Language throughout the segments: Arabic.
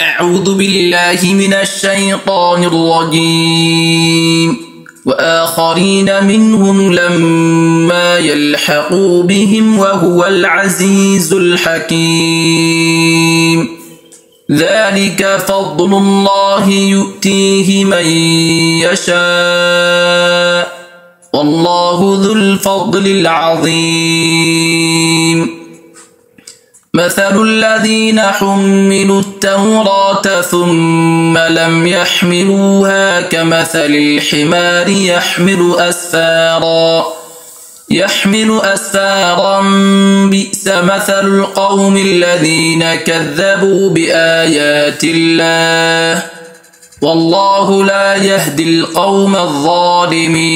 أعوذ بالله من الشيطان الرجيم. وآخرين منهم لما يلحقوا بهم وهو العزيز الحكيم. ذلك فضل الله يؤتيه من يشاء. والله ذو الفضل العظيم. مثل الذين حملوا التوراة ثم لم يحملوها كمثل الحمار يحمل أسفارا. يحمل أسفارا بئس مثل القوم الذين كذبوا بآيات الله. والله لا يهدي القوم الظالمين.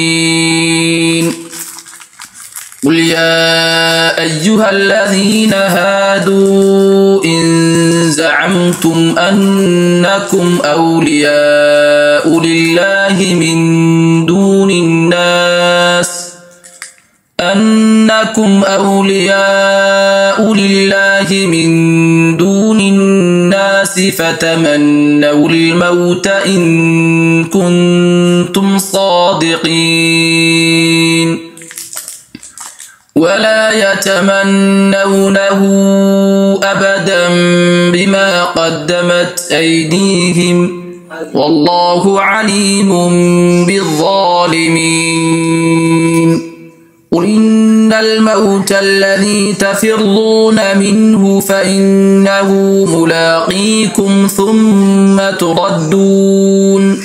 قل يا أيها الذين هادوا إن زعمتم أنكم أولياء لله من دون الناس أنكم أولياء لله من دون الناس فتمنوا الموت إن كنتم صادقين ولا يتمنونه أبدا بما قدمت أيديهم والله عليم بالظالمين. قل إن الموت الذي تفرون منه فإنه ملاقيكم ثم تردون.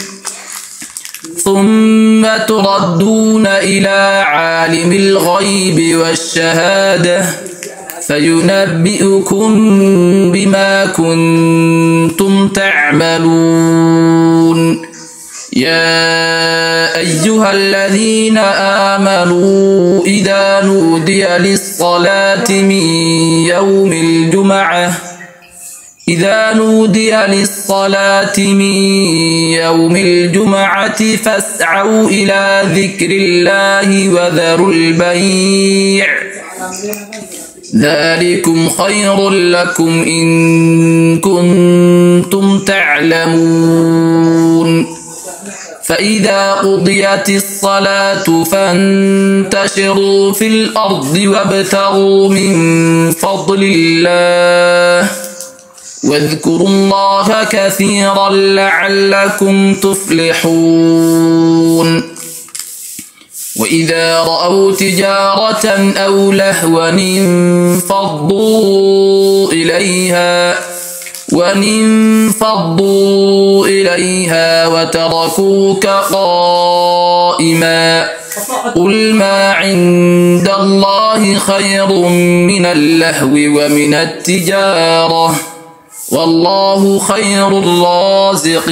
ثم تردون إلى عالم الغيب والشهادة فينبئكم بما كنتم تعملون. يا أيها الذين آمنوا إذا نودي للصلاة من يوم إذا نودي للصلاة من يوم الجمعة فاسعوا إلى ذكر الله وذروا البيع. ذلكم خير لكم إن كنتم تعلمون. فإذا قضيت الصلاة فانتشروا في الأرض وابتغوا من فضل الله. واذكروا الله كثيرا لعلكم تفلحون. وإذا رأوا تجارة أو لهوا انفضوا إليها وانفضوا إليها وتركوك قائما. قل ما عند الله خير من اللهو ومن التجارة. والله خير الرازقين.